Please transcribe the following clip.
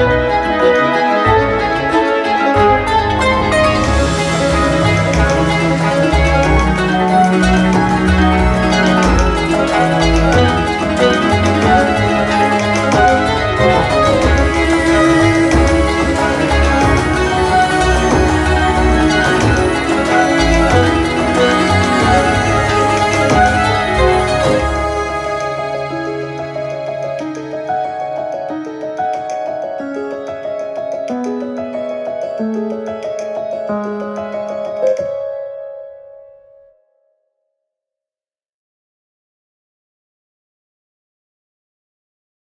Música